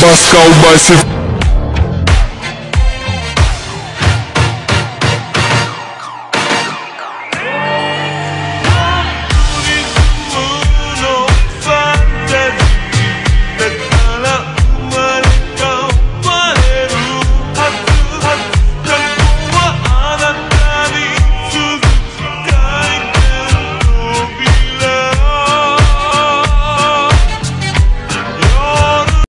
Moscow massive